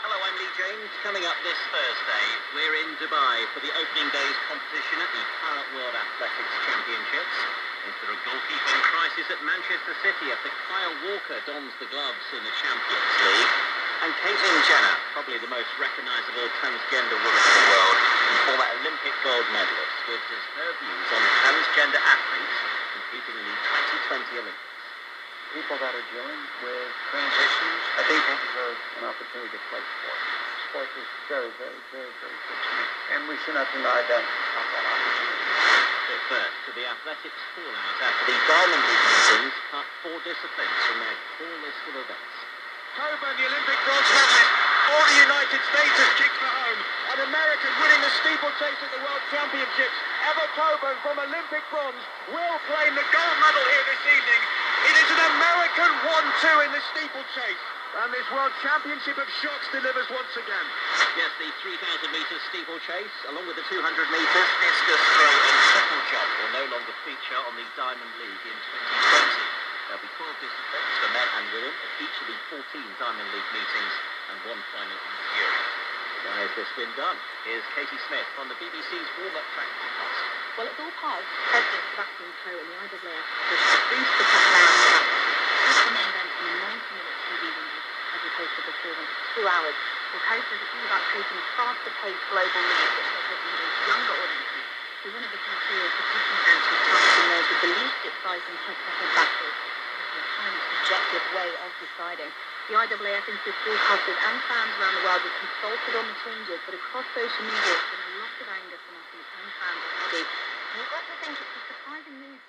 Hello, I'm Lee James. Coming up this Thursday, we're in Dubai for the opening day's competition at the Para World Athletics Championships. Is there a goalkeeping crisis at Manchester City after Kyle Walker dons the gloves in the Champions League? And Caitlyn Jenner, probably the most recognisable transgender woman in the world, former Olympic gold medalist, gives us her views on transgender athletes competing in the 2020 Olympics people that are dealing with transitions, I think they deserve an opportunity to play sport. Sport is very, very, very, very good to me, and we should not deny them of that opportunity. But first, to the athletics fallout after the Diamond League meetings cut four disciplines from their core list of events. Coburn, the Olympic bronze medalist for the United States, has kicked for home. An American winning the steeplechase at the World Championships. Emma Coburn from Olympic bronze will claim the gold medal here this evening. It is an American 1-2 in the steeplechase. And this World Championship of Shocks delivers once again. Yes, the 3,000 metres steeplechase, along with the 200 metres discus throw and triple jump, will no longer feature on the Diamond League in 2020. There'll be 12 disciplines for men and women at each of the 14 Diamond League meetings and one final in Fury. Why has this been done? Here's Katie Smith from the BBC's warm-up track podcast. Well, it's all part of President Sebastian Coe and the IAAF push to boost the popularity of Just the main event in a 90-minute TV window as opposed to before them two hours. Coe says it's about faster-paced global will help younger audiences. So one of the criteria for picking events targeting those with the least exciting head-to-head battles. Obviously a subjective way of deciding. The IAAF insists broadcasters and fans around the world were consulted on the changes, but across social media, there's been a lot of anger from athletes and fans already. You've got to think it's a surprising move